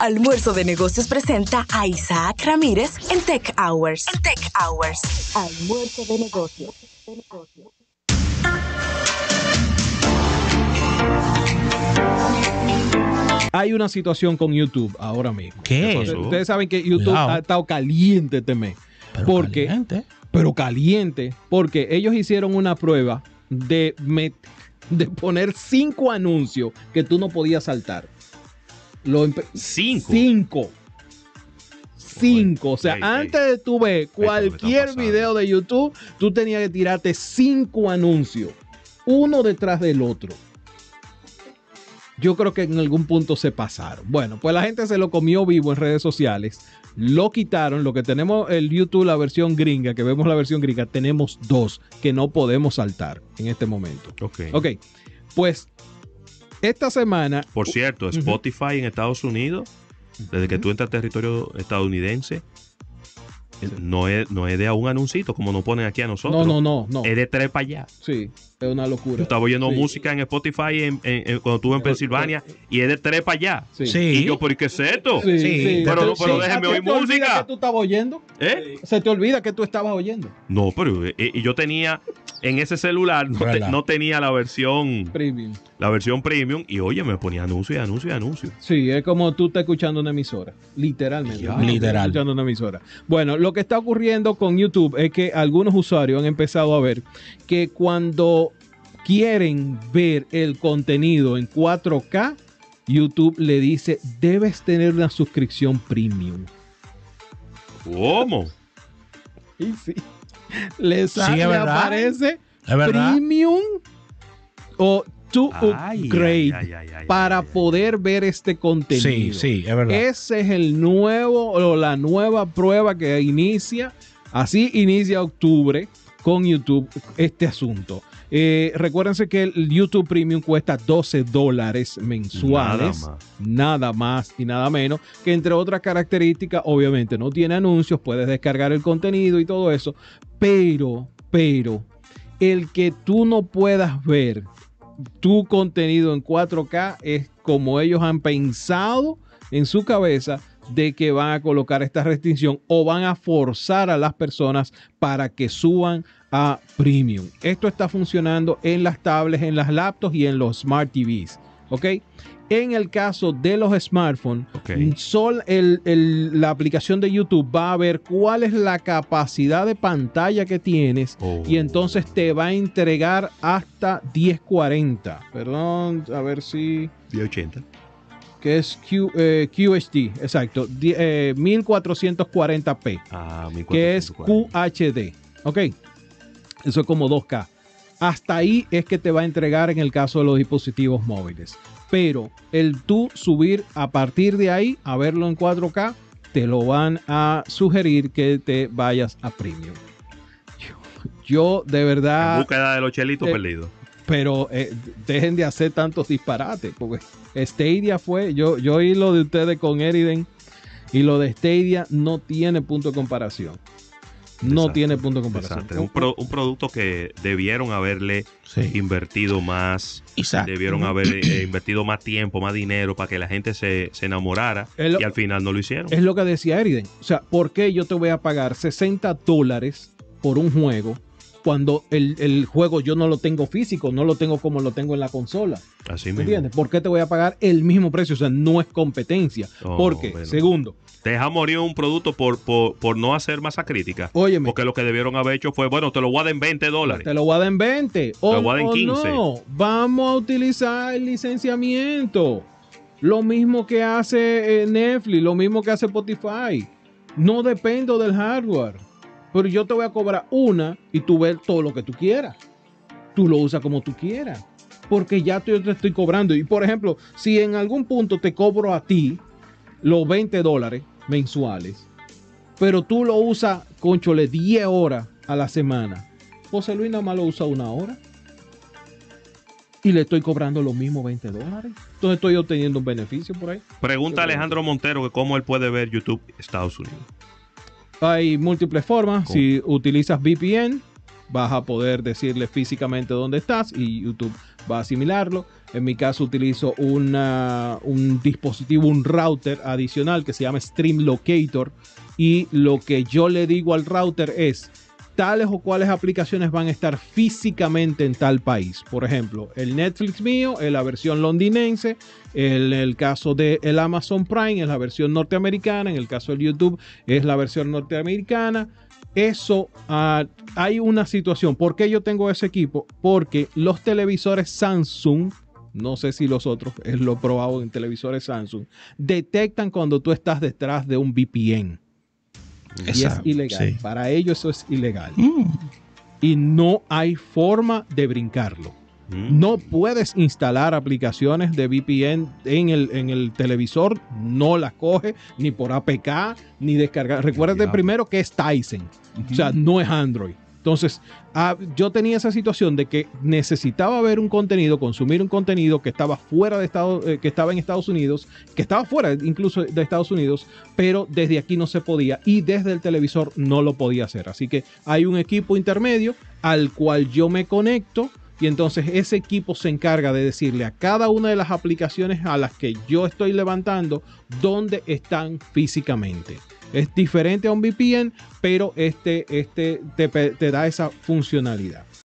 Almuerzo de Negocios presenta a Isaac Ramírez en Tech Hours. En Tech Hours. Almuerzo de Negocios. Hay una situación con YouTube ahora mismo. ¿Qué? Ustedes- Ustedes saben que YouTube Cuidado. ha estado caliente este mes. Pero porque, caliente. pero caliente, porque ellos hicieron una prueba de, met- de poner cinco anuncios que tú no podías saltar. Lo Cinco. Cinco. Cinco. O sea, antes de tú ver cualquier video de YouTube, tú tenías que tirarte cinco anuncios, uno detrás del otro. Yo creo que en algún punto se pasaron. Bueno, pues la gente se lo comió vivo en redes sociales. Lo quitaron. Lo que tenemos el YouTube, la versión gringa, que vemos la versión gringa, tenemos dos que no podemos saltar en este momento. Ok. Ok, pues esta semana. Por cierto. Spotify en Estados Unidos, desde que tú entras al territorio estadounidense, no es, no es de a un anuncito, como nos ponen aquí a nosotros. No, no, no, no. Es de tres para allá. Sí, es una locura. Yo estaba oyendo Sí. música en Spotify en- en- en- cuando estuve en Pensilvania y es de tres para allá. Sí. Sí. Y yo, ¿pero y qué es esto? Sí, Sí, pero pero ¿A déjeme oír te olvida música. que tú estabas oyendo? ¿Eh? Se te olvida que tú estabas oyendo. No, pero eh, y yo tenía en ese celular, no, te- Verdad. no tenía la versión Premium. la versión premium y oye, me ponía anuncio y anuncio y anuncio. Sí, es como tú estás escuchando una emisora. Literalmente. Ya. Literal. Escuchando una emisora. Bueno, lo que está ocurriendo con YouTube es que algunos usuarios han empezado a ver que cuando quieren ver el contenido en 4K, YouTube le dice, debes tener una suscripción premium. ¿Cómo? Y sí, le, Sí, es aparece Es premium o to Ay, upgrade ay, ay, para poder ver este contenido. Sí, sí, es verdad. Ese es el nuevo o la nueva prueba que inicia, así inicia octubre con YouTube este asunto. Eh, recuérdense que el YouTube Premium cuesta 12 dólares mensuales. Nada más. Nada más y nada menos. Que entre otras características, obviamente no tiene anuncios, puedes descargar el contenido y todo eso. Pero, pero, el que tú no puedas ver tu contenido en 4K es como ellos han pensado en su cabeza de que van a colocar esta restricción o van a forzar a las personas para que suban a premium. Esto está funcionando en las tablets, en las laptops y en los smart TVs. ¿Ok? En el caso de los smartphones, Ok. sol- el- el- la aplicación de YouTube va a ver cuál es la capacidad de pantalla que tienes Oh. y entonces te va a entregar hasta 1040. Perdón, a ver si. 1080. Que es Q- eh, QHD, exacto. eh, 1440p, Ah, que es 1440. QHD. Ok. Eso es como 2K. Hasta ahí es que te va a entregar en el caso de los dispositivos móviles. Pero el tú subir a partir de ahí a verlo en 4K, te lo van a sugerir que te vayas a premium. Yo, yo de En verdad búsqueda de los chelitos eh, perdidos. Pero eh, dejen de hacer tantos disparates, porque Stadia fue, yo, yo oí lo de ustedes con Eriden y lo de Stadia no tiene punto de comparación. No Desastre, tiene punto de comparación. Un, pro- un producto que debieron haberle Sí. invertido más, Exacto. debieron haber eh, invertido más tiempo, más dinero para que la gente se, se enamorara lo- y al final no lo hicieron. Es lo que decía Eriden. O sea, ¿por qué yo te voy a pagar 60 dólares por un juego cuando el, el juego yo no lo tengo físico, no lo tengo como lo tengo en la consola? Así ¿Me mismo. entiendes? ¿Por qué te voy a pagar el mismo precio? O sea, no es competencia. Oh, Porque, bueno. segundo, Te deja morir un producto por, por, por no hacer masa crítica. óyeme, Porque lo que debieron haber hecho fue, bueno, te lo voy a dar en 20 dólares. Te lo voy a dar en 20. O, lo voy a dar en o 15. no, vamos a utilizar el licenciamiento. Lo mismo que hace eh, Netflix, lo mismo que hace Spotify. No dependo del hardware. Pero yo te voy a cobrar una y tú ves todo lo que tú quieras. Tú lo usas como tú quieras. Porque ya yo te estoy cobrando. Y por ejemplo, si en algún punto te cobro a ti los 20 dólares mensuales, pero tú lo usas, conchole, 10 horas a la semana. José Luis nada más lo usa una hora. Y le estoy cobrando los mismos 20 dólares. Entonces estoy obteniendo un beneficio por ahí. Pregunta a Alejandro Montero que cómo él puede ver YouTube Estados Unidos. Hay múltiples formas. Si utilizas VPN, vas a poder decirle físicamente dónde estás y YouTube va a asimilarlo. En mi caso utilizo una, un dispositivo, un router adicional que se llama Stream Locator. Y lo que yo le digo al router es tales o cuales aplicaciones van a estar físicamente en tal país. Por ejemplo, el Netflix mío es la versión londinense, en el caso del el Amazon Prime es la versión norteamericana, en el caso del YouTube es la versión norteamericana. Eso uh, hay una situación. ¿Por qué yo tengo ese equipo? Porque los televisores Samsung, no sé si los otros, es lo probado en televisores Samsung, detectan cuando tú estás detrás de un VPN. Y es ilegal. Sí. Para ellos eso es ilegal. Mm. Y no hay forma de brincarlo. Mm. No puedes instalar aplicaciones de VPN en el, en el televisor, no las coge ni por APK ni descargar. Recuérdate primero que es Tyson, o sea, no es Android. Entonces, ah, yo tenía esa situación de que necesitaba ver un contenido, consumir un contenido que estaba fuera de Estados, eh, que estaba en Estados Unidos, que estaba fuera incluso de Estados Unidos, pero desde aquí no se podía y desde el televisor no lo podía hacer. Así que hay un equipo intermedio al cual yo me conecto y entonces ese equipo se encarga de decirle a cada una de las aplicaciones a las que yo estoy levantando dónde están físicamente. Es diferente a un VPN, pero este, este te, te da esa funcionalidad.